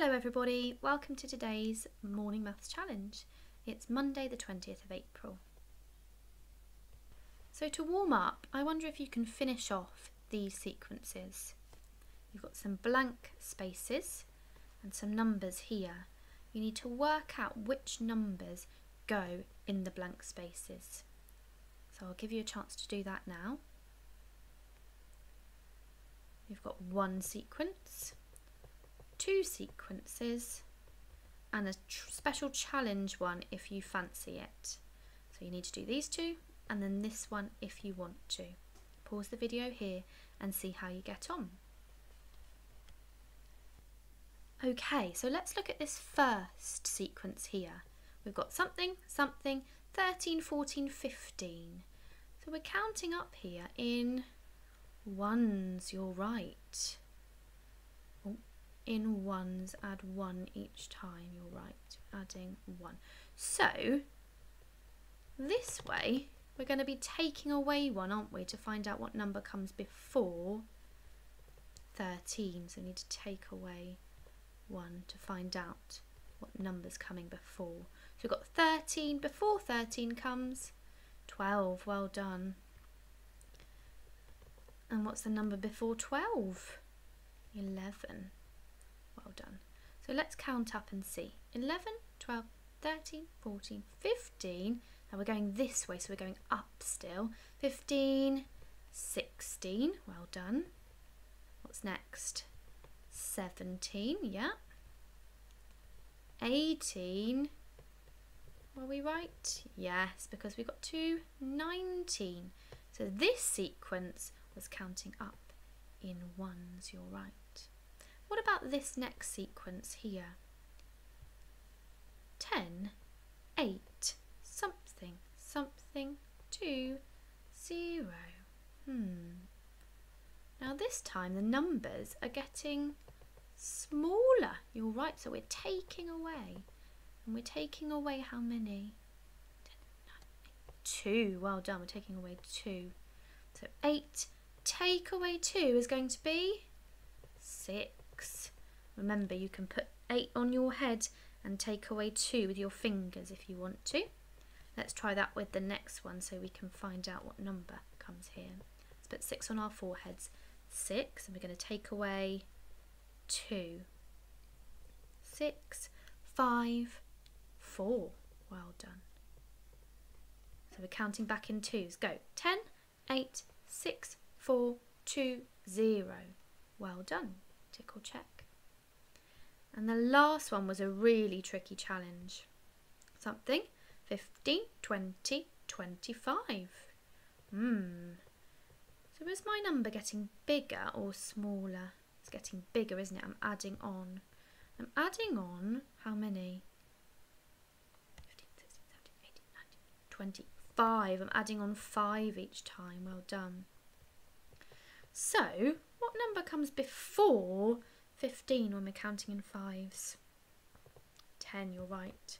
Hello everybody, welcome to today's morning maths challenge. It's Monday the 20th of April. So to warm up, I wonder if you can finish off these sequences. You've got some blank spaces and some numbers here. You need to work out which numbers go in the blank spaces. So I'll give you a chance to do that now. You've got one sequence two sequences and a special challenge one if you fancy it. So you need to do these two and then this one if you want to. Pause the video here and see how you get on. Okay, so let's look at this first sequence here. We've got something, something, 13, 14, 15. So we're counting up here in ones, you're right in ones, add one each time, you're right, adding one. So, this way, we're going to be taking away one, aren't we, to find out what number comes before 13. So we need to take away one to find out what number's coming before. So we've got 13, before 13 comes 12, well done. And what's the number before 12? 11 well done. So let's count up and see. 11, 12, 13, 14, 15. Now we're going this way, so we're going up still. 15, 16, well done. What's next? 17, yeah. 18, were we right? Yes, because we got to 19. So this sequence was counting up in ones, you're right. What about this next sequence here? 10, 8, something, something, 2, 0. Hmm. Now this time the numbers are getting smaller. You're right, so we're taking away. And we're taking away how many? 2. Well done, we're taking away 2. So 8 take away 2 is going to be 6. Remember, you can put 8 on your head and take away 2 with your fingers if you want to. Let's try that with the next one so we can find out what number comes here. Let's put 6 on our foreheads. 6, and we're going to take away 2. 6, 5, 4. Well done. So we're counting back in twos. Go. 10, 8, 6, 4, 2, 0. Well done tickle check. And the last one was a really tricky challenge. Something 15, 20, 25. Hmm. So is my number getting bigger or smaller? It's getting bigger, isn't it? I'm adding on. I'm adding on how many? 15, 16, 17, 18, 19, 25. I'm adding on 5 each time. Well done. So, what number comes before 15 when we're counting in fives? 10, you're right.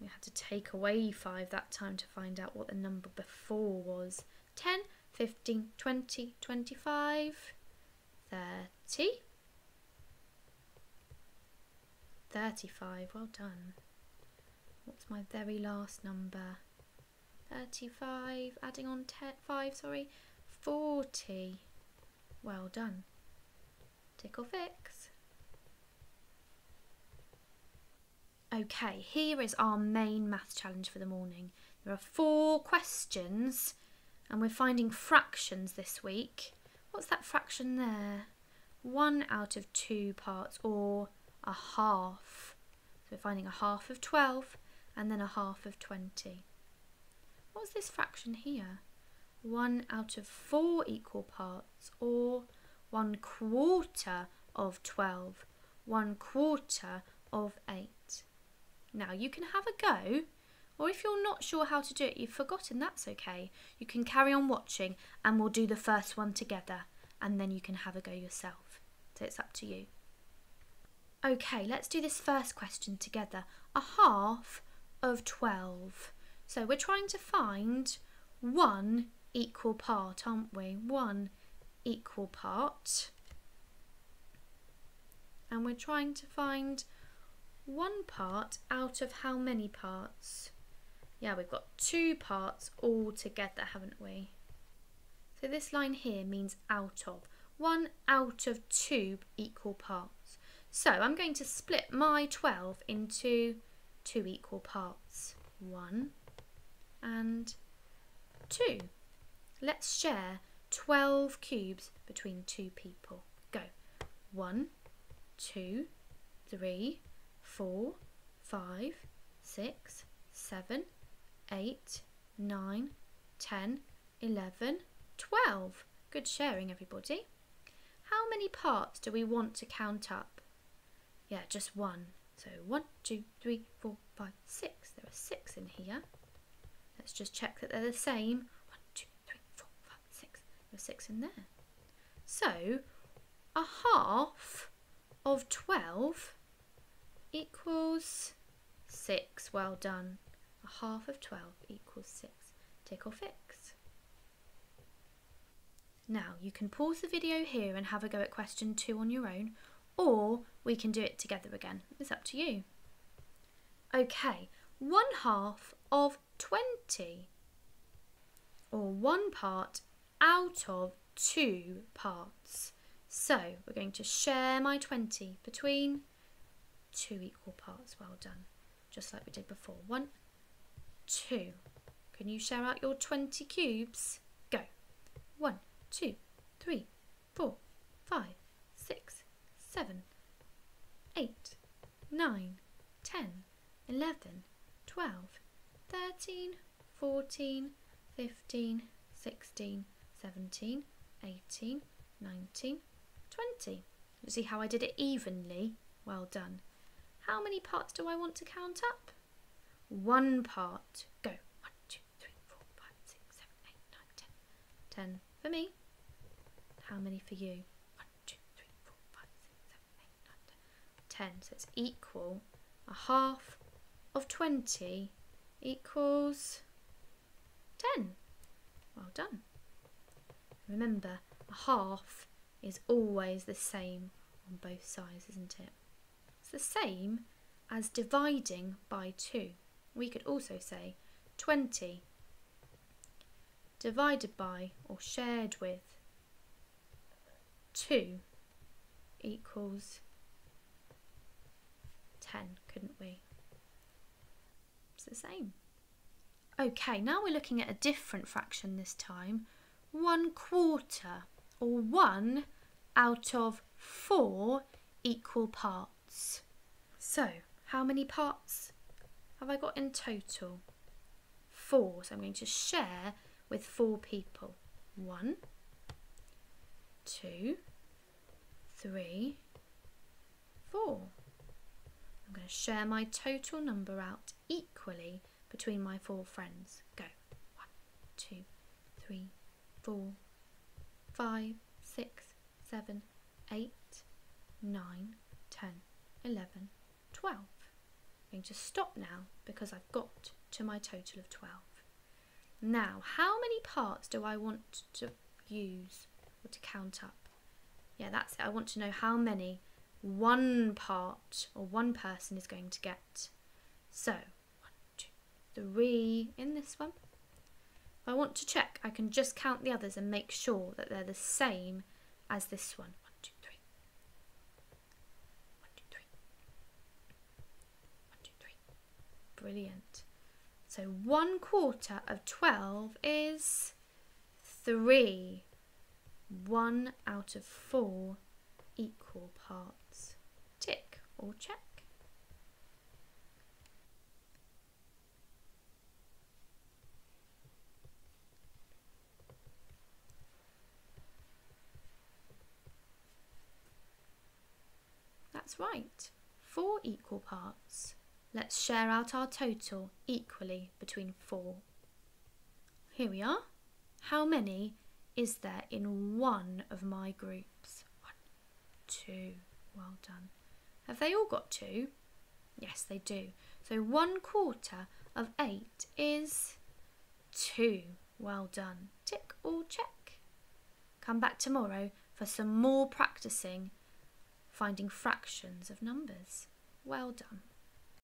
We had to take away 5 that time to find out what the number before was. 10, 15, 20, 25, 30, 35, well done. What's my very last number? 35, adding on 10, 5, sorry, 40. Well done. Tickle fix. Okay, here is our main math challenge for the morning. There are four questions and we're finding fractions this week. What's that fraction there? One out of two parts or a half. So we're finding a half of 12 and then a half of 20. What's this fraction here? 1 out of 4 equal parts or 1 quarter of 12, 1 quarter of 8. Now you can have a go or if you're not sure how to do it, you've forgotten, that's okay. You can carry on watching and we'll do the first one together and then you can have a go yourself. So it's up to you. Okay, let's do this first question together. A half of 12. So we're trying to find 1 equal part, aren't we? One equal part. and we're trying to find one part out of how many parts? Yeah, we've got two parts all together, haven't we? So this line here means out of. One out of two equal parts. So I'm going to split my 12 into two equal parts. One and two. Let's share 12 cubes between two people. Go. One, two, three, four, five, six, seven, eight, nine, ten, eleven, twelve. Good sharing, everybody. How many parts do we want to count up? Yeah, just one. So one, two, three, four, five, six. There are six in here. Let's just check that they're the same. One, two, three, four, five, six. In there. So a half of 12 equals 6. Well done. A half of 12 equals 6. Tick or fix. Now you can pause the video here and have a go at question 2 on your own or we can do it together again. It's up to you. Okay, 1 half of 20 or one part out of two parts. So we're going to share my 20 between two equal parts. Well done. Just like we did before. One, two. Can you share out your 20 cubes? Go. One, two, three, four, five, six, seven, eight, nine, ten, eleven, twelve, thirteen, fourteen, fifteen, sixteen, seventeen, eighteen, nineteen. 20. You see how I did it evenly? Well done. How many parts do I want to count up? One part. Go. One, two, three, four, five, six, seven, eight, nine, ten. Ten for me. How many for you? One, two, three, four, five, six, seven, eight, nine, ten. Ten. So it's equal. A half of 20 equals 10. Well done. Remember, a half is always the same on both sides, isn't it? It's the same as dividing by 2. We could also say 20 divided by or shared with 2 equals 10, couldn't we? It's the same. Okay, now we're looking at a different fraction this time. 1 quarter, or 1 out of four equal parts. So, how many parts have I got in total? Four. So I'm going to share with four people. One, two, three, four. I'm going to share my total number out equally between my four friends. Go. One, two, three, four, five, six, 7, 8, 9, 10, 11, 12. I'm going to stop now because I've got to my total of 12. Now, how many parts do I want to use or to count up? Yeah, that's it. I want to know how many one part or one person is going to get. So, one, two, three in this one. If I want to check, I can just count the others and make sure that they're the same as this one. One, two, three. One, two, three. One, two, three. Brilliant. So one quarter of 12 is three. One out of four equal parts. Tick or check. That's right, four equal parts. Let's share out our total equally between four. Here we are. How many is there in one of my groups? One, two. Well done. Have they all got two? Yes, they do. So one quarter of eight is two. Well done. Tick or check. Come back tomorrow for some more practicing finding fractions of numbers. Well done.